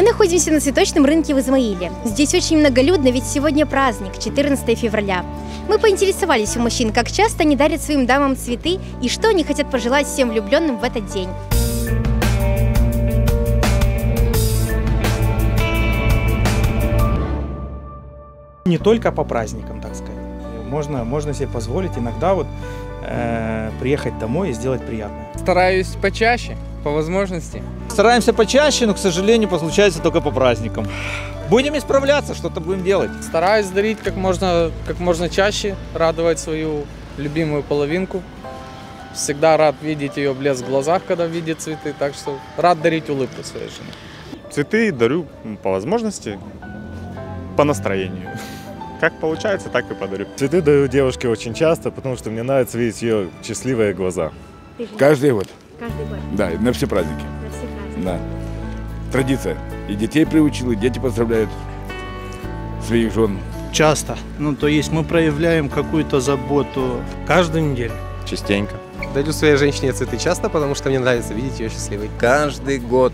находимся на цветочном рынке в Измаиле. Здесь очень многолюдно, ведь сегодня праздник, 14 февраля. Мы поинтересовались у мужчин, как часто они дарят своим дамам цветы и что они хотят пожелать всем влюбленным в этот день. Не только по праздникам, так сказать. Можно, можно себе позволить иногда вот э, приехать домой и сделать приятное. Стараюсь почаще, по возможности. Стараемся почаще, но, к сожалению, получается только по праздникам. Будем исправляться, что-то будем делать. Стараюсь дарить как можно, как можно чаще, радовать свою любимую половинку. Всегда рад видеть ее блеск в глазах, когда видит цветы, так что рад дарить улыбку своей жене. Цветы дарю по возможности, по настроению. Как получается, так и подарю. Цветы даю девушке очень часто, потому что мне нравится видеть ее счастливые глаза. Каждый год, Каждый год, да, на все праздники. на все праздники. Да. Традиция. И детей приучил, и дети поздравляют своих жен. Часто. Ну, то есть мы проявляем какую-то заботу каждую неделю. Частенько. Дарю своей женщине цветы часто, потому что мне нравится видеть ее счастливой. Каждый год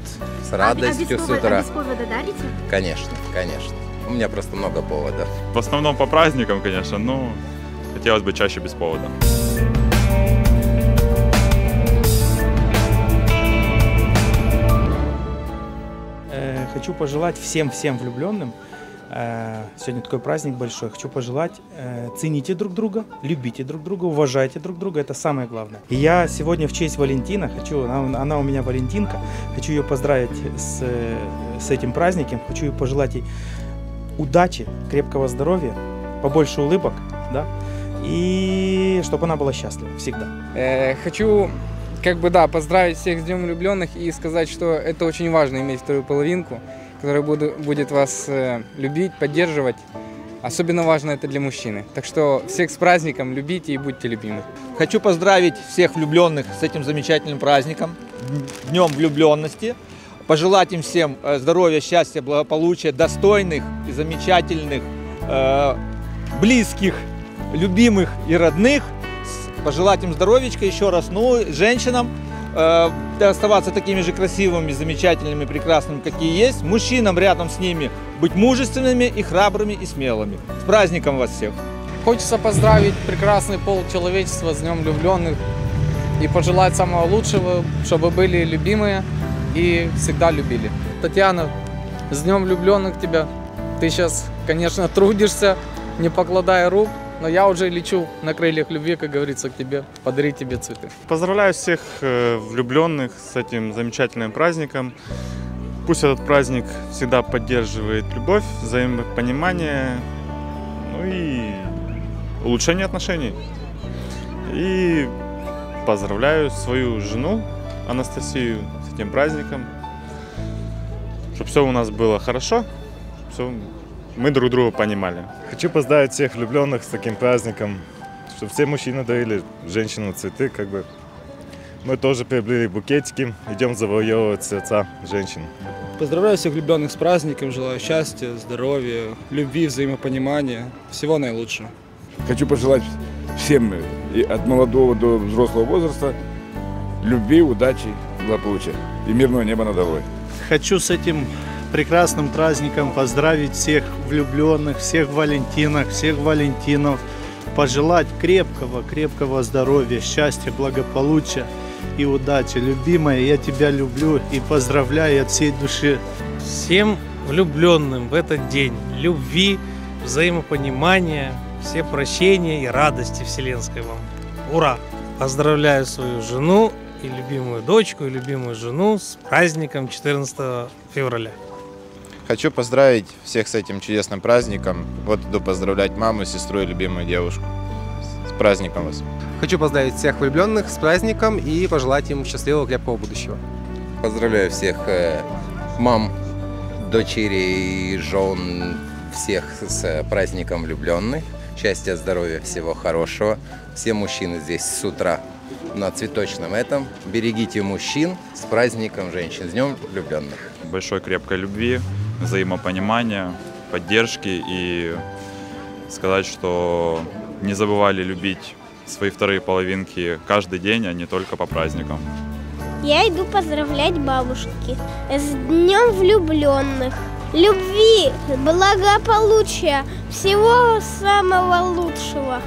с А- а радостью без с повода- утра. а без повода дарите? Конечно, конечно. У меня просто много поводов. В основном по праздникам, конечно, но хотелось бы чаще без повода. Э, хочу пожелать всем-всем влюбленным, э, сегодня такой праздник большой, хочу пожелать, э, цените друг друга, любите друг друга, уважайте друг друга, это самое главное. И я сегодня в честь Валентина, хочу, она, она у меня Валентинка, хочу ее поздравить с, с этим праздником, хочу ей пожелать ей удачи, крепкого здоровья, побольше улыбок, да, и чтобы она была счастлива всегда. Э, хочу, как бы, да, поздравить всех с Днем влюбленных и сказать, что это очень важно иметь вторую половинку, которая буду- будет вас э, любить, поддерживать. Особенно важно это для мужчины. Так что всех с праздником, любите и будьте любимы. Хочу поздравить всех влюбленных с этим замечательным праздником, Днем влюбленности. Пожелать им всем э, здоровья, счастья, благополучия, достойных и замечательных, э, близких, любимых и родных. Пожелать им здоровечка еще раз. Ну, женщинам э, оставаться такими же красивыми, замечательными, прекрасными, какие есть. Мужчинам рядом с ними быть мужественными и храбрыми и смелыми. С праздником вас всех! Хочется поздравить прекрасный пол человечества с Днем влюбленных и пожелать самого лучшего, чтобы были любимые и всегда любили. Татьяна, с Днем влюбленных тебя. Ты сейчас, конечно, трудишься, не покладая рук, но я уже лечу на крыльях любви, как говорится, к тебе, подарить тебе цветы. Поздравляю всех э, влюбленных с этим замечательным праздником. Пусть этот праздник всегда поддерживает любовь, взаимопонимание, ну и улучшение отношений. И поздравляю свою жену Анастасию с этим праздником. Чтобы все у нас было хорошо, все мы друг друга понимали. Хочу поздравить всех влюбленных с таким праздником, чтобы все мужчины дарили женщинам цветы, как бы. Мы тоже приобрели букетики, идем завоевывать сердца женщин. Поздравляю всех влюбленных с праздником, желаю счастья, здоровья, любви, взаимопонимания, всего наилучшего. Хочу пожелать всем, и от молодого до взрослого возраста, любви, удачи, благополучия и мирного неба над головой. Хочу с этим прекрасным праздником поздравить всех влюбленных, всех Валентинок, всех Валентинов, пожелать крепкого, крепкого здоровья, счастья, благополучия и удачи. Любимая, я тебя люблю и поздравляю от всей души. Всем влюбленным в этот день любви, взаимопонимания, все прощения и радости вселенской вам. Ура! Поздравляю свою жену и любимую дочку, и любимую жену с праздником 14 февраля. Хочу поздравить всех с этим чудесным праздником. Вот иду поздравлять маму, сестру и любимую девушку. С праздником вас. Хочу поздравить всех влюбленных с праздником и пожелать им счастливого, крепкого будущего. Поздравляю всех э, мам, дочерей, жен, всех с э, праздником влюбленных. Счастья, здоровья, всего хорошего. Все мужчины здесь с утра на цветочном этом. Берегите мужчин с праздником женщин, с Днем влюбленных. Большой крепкой любви, взаимопонимания, поддержки и сказать, что не забывали любить свои вторые половинки каждый день, а не только по праздникам. Я иду поздравлять бабушки с Днем влюбленных. Любви, благополучия, всего самого лучшего.